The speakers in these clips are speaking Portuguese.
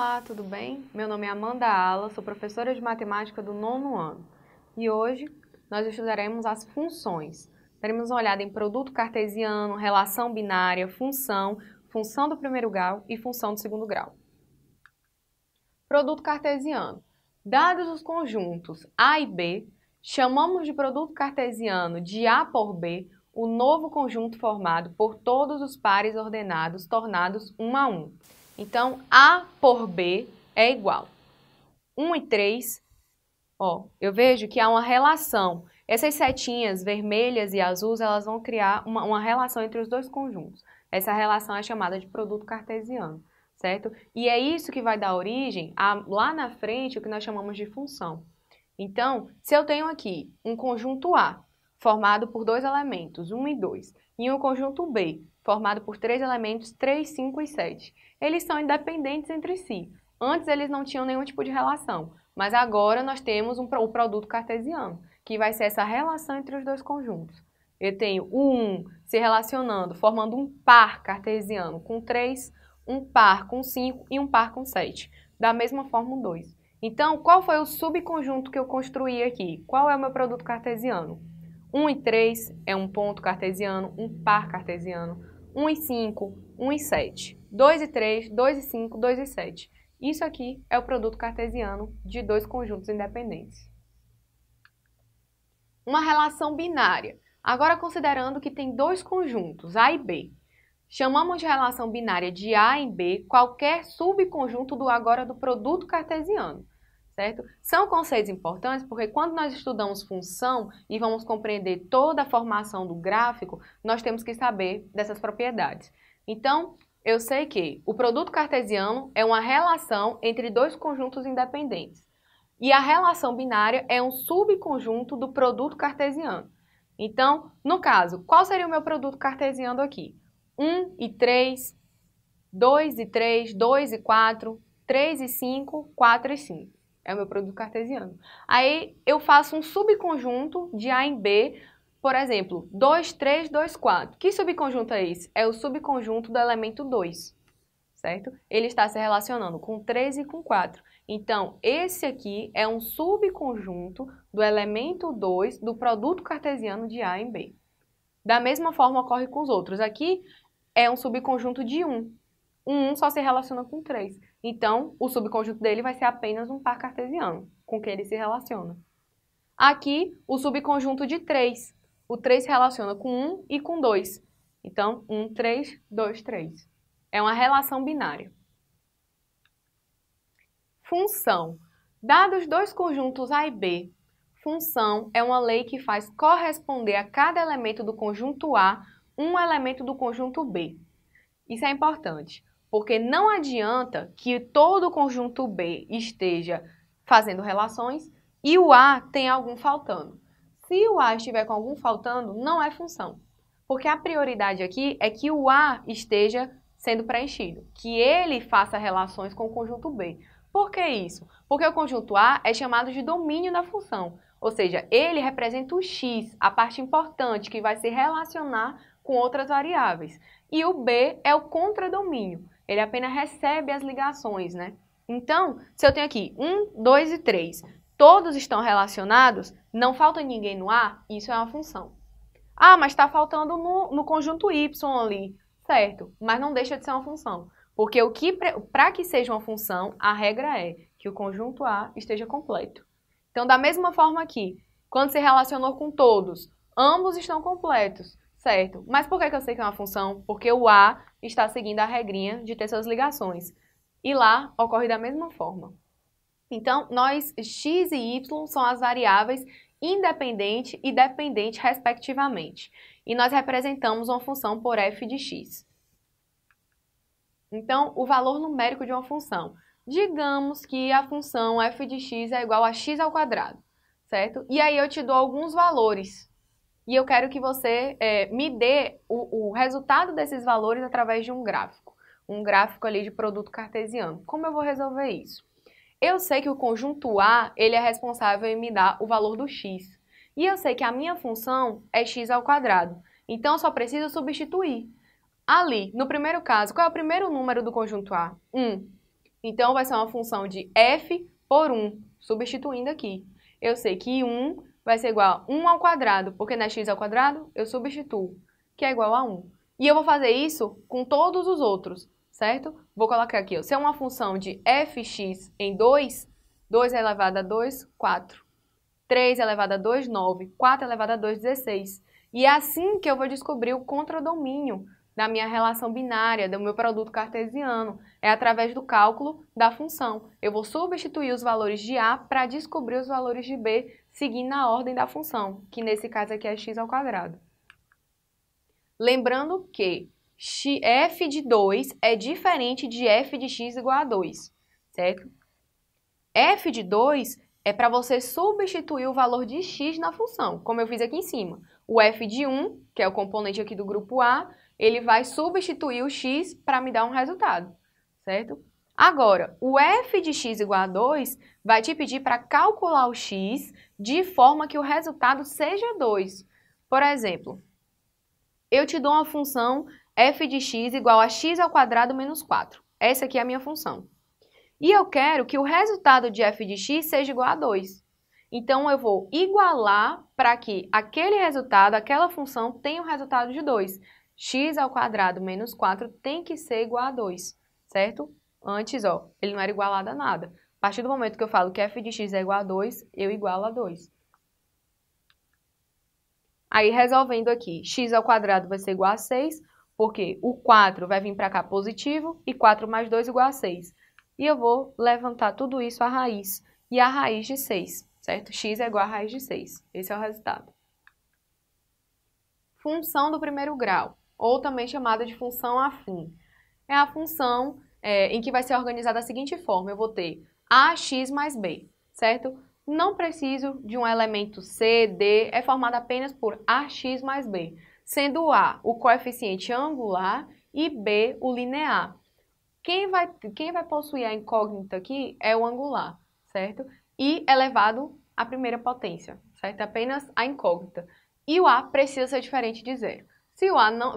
Olá, tudo bem? Meu nome é Amanda Ala, sou professora de matemática do nono ano. E hoje nós estudaremos as funções. Teremos uma olhada em produto cartesiano, relação binária, função, função do primeiro grau e função do segundo grau. Produto cartesiano. Dados os conjuntos A e B, chamamos de produto cartesiano de A por B o novo conjunto formado por todos os pares ordenados tornados 1 a 1. Então, A por B é igual. 1 e 3, ó, eu vejo que há uma relação. Essas setinhas vermelhas e azuis, elas vão criar uma, uma relação entre os dois conjuntos. Essa relação é chamada de produto cartesiano, certo? E é isso que vai dar origem a, lá na frente, o que nós chamamos de função. Então, se eu tenho aqui um conjunto A, formado por dois elementos, 1 e 2, e um conjunto B, formado por três elementos 3, 5 e 7. Eles são independentes entre si. Antes eles não tinham nenhum tipo de relação, mas agora nós temos um, o produto cartesiano, que vai ser essa relação entre os dois conjuntos. Eu tenho o 1 se relacionando, formando um par cartesiano com 3, um par com 5 e um par com 7. Da mesma forma o 2. Então, qual foi o subconjunto que eu construí aqui? Qual é o meu produto cartesiano? 1 e 3 é um ponto cartesiano, um par cartesiano. 1 e 5, 1 e 7. 2 e 3, 2 e 5, 2 e 7. Isso aqui é o produto cartesiano de dois conjuntos independentes. Uma relação binária. Agora considerando que tem dois conjuntos, A e B. Chamamos de relação binária de A e B qualquer subconjunto do agora do produto cartesiano certo? São conceitos importantes porque quando nós estudamos função e vamos compreender toda a formação do gráfico, nós temos que saber dessas propriedades. Então, eu sei que o produto cartesiano é uma relação entre dois conjuntos independentes. E a relação binária é um subconjunto do produto cartesiano. Então, no caso, qual seria o meu produto cartesiano aqui? 1 e 3, 2 e 3, 2 e 4, 3 e 5, 4 e 5 é o meu produto cartesiano. Aí eu faço um subconjunto de A em B, por exemplo, 2, 3, 2, 4. Que subconjunto é esse? É o subconjunto do elemento 2, certo? Ele está se relacionando com 3 e com 4. Então, esse aqui é um subconjunto do elemento 2 do produto cartesiano de A em B. Da mesma forma ocorre com os outros. Aqui é um subconjunto de 1. O 1 só se relaciona com 3. Então, o subconjunto dele vai ser apenas um par cartesiano, com que ele se relaciona. Aqui, o subconjunto de 3. O 3 se relaciona com 1 e com 2. Então, 1, 3, 2, 3. É uma relação binária. Função. Dados dois conjuntos A e B, função é uma lei que faz corresponder a cada elemento do conjunto A um elemento do conjunto B. Isso é importante. Porque não adianta que todo o conjunto B esteja fazendo relações e o A tem algum faltando. Se o A estiver com algum faltando, não é função. Porque a prioridade aqui é que o A esteja sendo preenchido, que ele faça relações com o conjunto B. Por que isso? Porque o conjunto A é chamado de domínio da função, ou seja, ele representa o x, a parte importante que vai se relacionar com outras variáveis. E o B é o contradomínio ele apenas recebe as ligações, né? Então, se eu tenho aqui 1, 2 e 3, todos estão relacionados, não falta ninguém no A, isso é uma função. Ah, mas está faltando no, no conjunto Y ali, certo? Mas não deixa de ser uma função. Porque o que para que seja uma função, a regra é que o conjunto A esteja completo. Então, da mesma forma aqui, quando se relacionou com todos, ambos estão completos, certo? Mas por que, que eu sei que é uma função? Porque o A está seguindo a regrinha de ter suas ligações. E lá ocorre da mesma forma. Então, nós, x e y são as variáveis independente e dependente, respectivamente. E nós representamos uma função por f de x. Então, o valor numérico de uma função. Digamos que a função f de x é igual a x ao quadrado, certo? E aí eu te dou alguns valores e eu quero que você é, me dê o, o resultado desses valores através de um gráfico. Um gráfico ali de produto cartesiano. Como eu vou resolver isso? Eu sei que o conjunto A ele é responsável em me dar o valor do x. E eu sei que a minha função é x ao quadrado. Então, eu só preciso substituir. Ali, no primeiro caso, qual é o primeiro número do conjunto A? 1. Então, vai ser uma função de f por 1, substituindo aqui. Eu sei que 1 vai ser igual a 1 ao quadrado, porque na x ao quadrado eu substituo, que é igual a 1. E eu vou fazer isso com todos os outros, certo? Vou colocar aqui, ó, se é uma função de fx em 2, 2 elevado a 2, 4. 3 elevado a 2, 9. 4 elevado a 2, 16. E é assim que eu vou descobrir o contradomínio da minha relação binária, do meu produto cartesiano. É através do cálculo da função. Eu vou substituir os valores de A para descobrir os valores de B, seguindo a ordem da função, que nesse caso aqui é x ao quadrado. Lembrando que f de 2 é diferente de f de x igual a 2, certo? f de 2 é para você substituir o valor de x na função, como eu fiz aqui em cima. O f de 1, que é o componente aqui do grupo A, ele vai substituir o x para me dar um resultado, certo? Agora, o f de x igual a 2 vai te pedir para calcular o x de forma que o resultado seja 2. Por exemplo, eu te dou uma função f de x igual a x ao quadrado menos 4. Essa aqui é a minha função. E eu quero que o resultado de f de x seja igual a 2. Então, eu vou igualar para que aquele resultado, aquela função, tenha o um resultado de 2 x ao quadrado menos 4 tem que ser igual a 2, certo? Antes, ó, ele não era igualado a nada. A partir do momento que eu falo que f de x é igual a 2, eu igualo a 2. Aí, resolvendo aqui, x ao quadrado vai ser igual a 6, porque o 4 vai vir para cá positivo e 4 mais 2 igual a 6. E eu vou levantar tudo isso à raiz, e a raiz de 6, certo? x é igual a raiz de 6. Esse é o resultado. Função do primeiro grau ou também chamada de função afim. É a função é, em que vai ser organizada da seguinte forma, eu vou ter ax mais b, certo? Não preciso de um elemento c, d, é formado apenas por ax mais b, sendo a o coeficiente angular e b o linear. Quem vai, quem vai possuir a incógnita aqui é o angular, certo? E elevado à primeira potência, certo? Apenas a incógnita. E o a precisa ser diferente de zero. Se o A não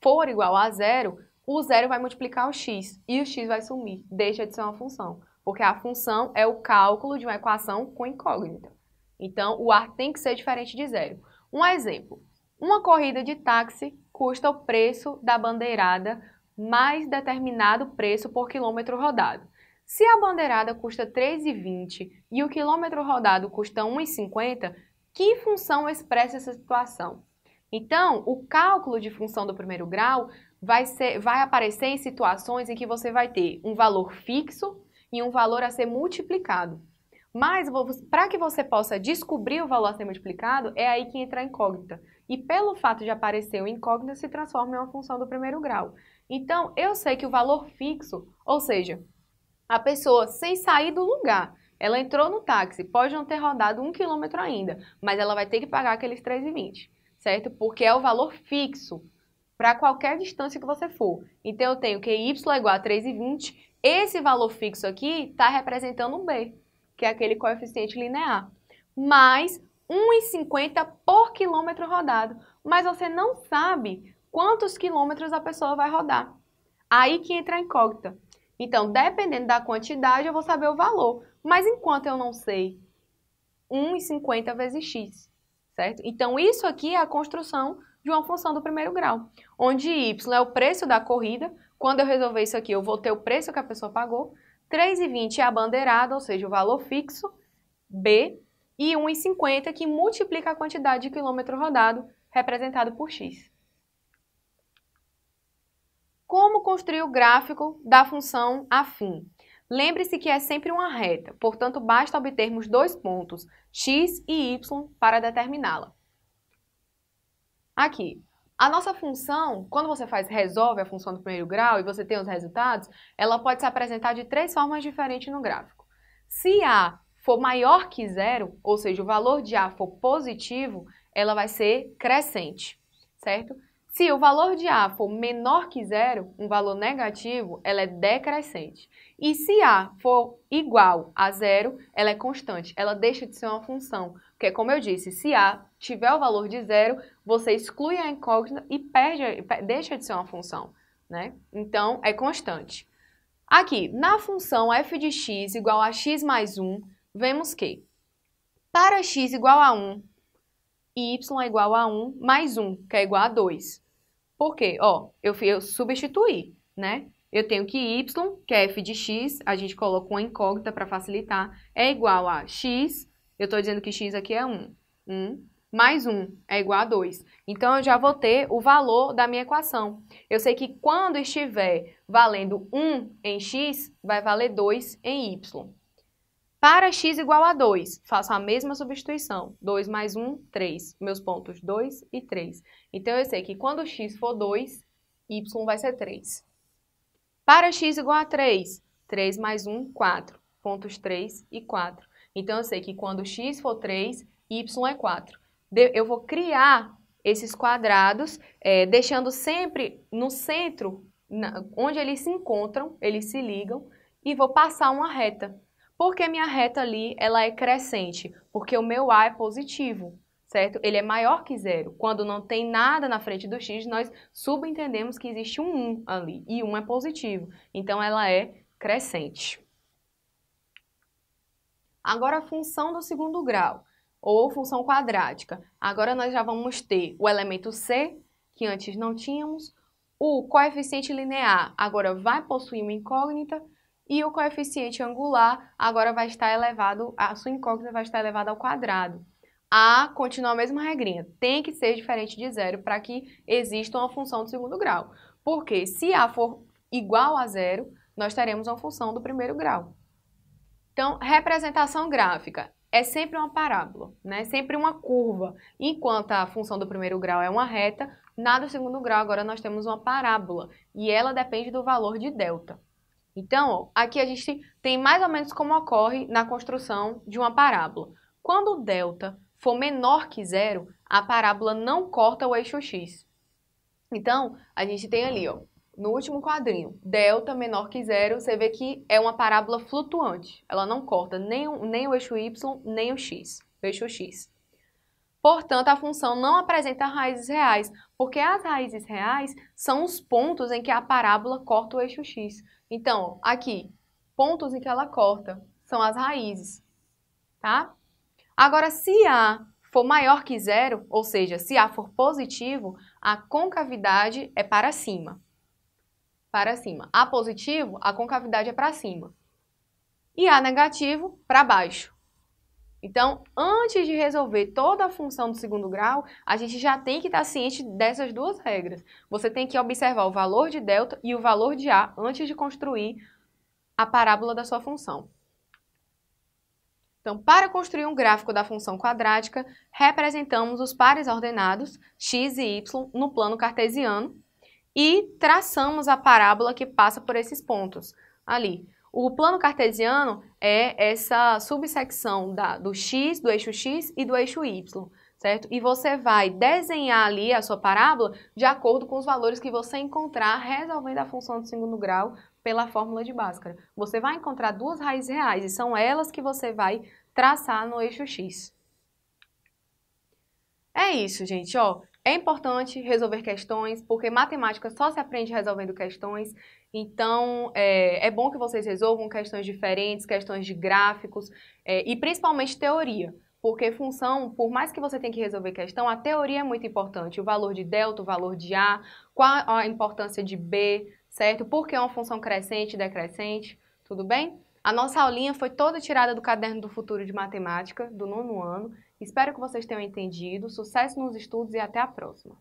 for igual a zero, o zero vai multiplicar o x e o x vai sumir, deixa de ser uma função, porque a função é o cálculo de uma equação com incógnita. Então, o A tem que ser diferente de zero. Um exemplo, uma corrida de táxi custa o preço da bandeirada mais determinado preço por quilômetro rodado. Se a bandeirada custa 3,20 e o quilômetro rodado custa 1,50, que função expressa essa situação? Então, o cálculo de função do primeiro grau vai, ser, vai aparecer em situações em que você vai ter um valor fixo e um valor a ser multiplicado. Mas, para que você possa descobrir o valor a ser multiplicado, é aí que entra a incógnita. E pelo fato de aparecer o incógnita, se transforma em uma função do primeiro grau. Então, eu sei que o valor fixo, ou seja, a pessoa sem sair do lugar, ela entrou no táxi, pode não ter rodado um quilômetro ainda, mas ela vai ter que pagar aqueles 3,20 certo? Porque é o valor fixo para qualquer distância que você for. Então, eu tenho que y é igual a 3,20. Esse valor fixo aqui está representando um b, que é aquele coeficiente linear, mais 1,50 por quilômetro rodado. Mas você não sabe quantos quilômetros a pessoa vai rodar. Aí que entra a incógnita. Então, dependendo da quantidade, eu vou saber o valor. Mas enquanto eu não sei 1,50 vezes x, certo? Então, isso aqui é a construção de uma função do primeiro grau, onde y é o preço da corrida. Quando eu resolver isso aqui, eu vou ter o preço que a pessoa pagou. 3,20 é a bandeirada, ou seja, o valor fixo, B, e 1,50 que multiplica a quantidade de quilômetro rodado, representado por x. Como construir o gráfico da função afim? Lembre-se que é sempre uma reta, portanto basta obtermos dois pontos, x e y, para determiná-la. Aqui, a nossa função, quando você faz resolve a função do primeiro grau e você tem os resultados, ela pode se apresentar de três formas diferentes no gráfico. Se A for maior que zero, ou seja, o valor de A for positivo, ela vai ser crescente, certo? Se o valor de A for menor que zero, um valor negativo, ela é decrescente. E se A for igual a zero, ela é constante, ela deixa de ser uma função. Porque, como eu disse, se A tiver o valor de zero, você exclui a incógnita e perde, deixa de ser uma função. Né? Então, é constante. Aqui, na função f de x igual a x mais 1, vemos que para x igual a 1, y é igual a 1 mais 1, que é igual a 2. Por quê? Ó, eu, eu substituí, né? Eu tenho que y, que é f de x, a gente coloca uma incógnita para facilitar, é igual a x, eu estou dizendo que x aqui é 1, 1, mais 1 é igual a 2. Então, eu já vou ter o valor da minha equação. Eu sei que quando estiver valendo 1 em x, vai valer 2 em y. Para x igual a 2, faço a mesma substituição. 2 mais 1, 3. Meus pontos 2 e 3. Então, eu sei que quando x for 2, y vai ser 3. Para x igual a 3, 3 mais 1, 4. Pontos 3 e 4. Então, eu sei que quando x for 3, y é 4. Eu vou criar esses quadrados, é, deixando sempre no centro, na, onde eles se encontram, eles se ligam, e vou passar uma reta. Porque minha reta ali, ela é crescente? Porque o meu A é positivo, certo? Ele é maior que zero. Quando não tem nada na frente do x, nós subentendemos que existe um 1 ali, e 1 é positivo. Então, ela é crescente. Agora, a função do segundo grau, ou função quadrática. Agora, nós já vamos ter o elemento c, que antes não tínhamos, o coeficiente linear agora vai possuir uma incógnita, e o coeficiente angular agora vai estar elevado, a sua incógnita vai estar elevada ao quadrado. A continua a mesma regrinha, tem que ser diferente de zero para que exista uma função do segundo grau. Porque se A for igual a zero, nós teremos uma função do primeiro grau. Então, representação gráfica é sempre uma parábola, né? sempre uma curva. Enquanto a função do primeiro grau é uma reta, na do segundo grau agora nós temos uma parábola e ela depende do valor de delta. Então, aqui a gente tem mais ou menos como ocorre na construção de uma parábola. Quando o delta for menor que zero, a parábola não corta o eixo x. Então, a gente tem ali, ó, no último quadrinho, delta menor que zero, você vê que é uma parábola flutuante. Ela não corta nem o, nem o eixo y, nem o x, o eixo x. Portanto, a função não apresenta raízes reais, porque as raízes reais são os pontos em que a parábola corta o eixo x. Então, aqui, pontos em que ela corta são as raízes, tá? Agora, se A for maior que zero, ou seja, se A for positivo, a concavidade é para cima. Para cima. A positivo, a concavidade é para cima. E A negativo, para baixo. Então, antes de resolver toda a função do segundo grau, a gente já tem que estar ciente dessas duas regras. Você tem que observar o valor de delta e o valor de A antes de construir a parábola da sua função. Então, para construir um gráfico da função quadrática, representamos os pares ordenados x e y no plano cartesiano e traçamos a parábola que passa por esses pontos ali. O plano cartesiano é essa subsecção da, do x, do eixo x e do eixo y, certo? E você vai desenhar ali a sua parábola de acordo com os valores que você encontrar resolvendo a função do segundo grau pela fórmula de Bhaskara. Você vai encontrar duas raízes reais e são elas que você vai traçar no eixo x. É isso, gente, ó. É importante resolver questões, porque matemática só se aprende resolvendo questões. Então, é, é bom que vocês resolvam questões diferentes, questões de gráficos é, e principalmente teoria. Porque função, por mais que você tenha que resolver questão, a teoria é muito importante. O valor de delta, o valor de A, qual a importância de B, certo? Por que é uma função crescente e decrescente, tudo bem? A nossa aulinha foi toda tirada do Caderno do Futuro de Matemática, do nono ano. Espero que vocês tenham entendido. Sucesso nos estudos e até a próxima!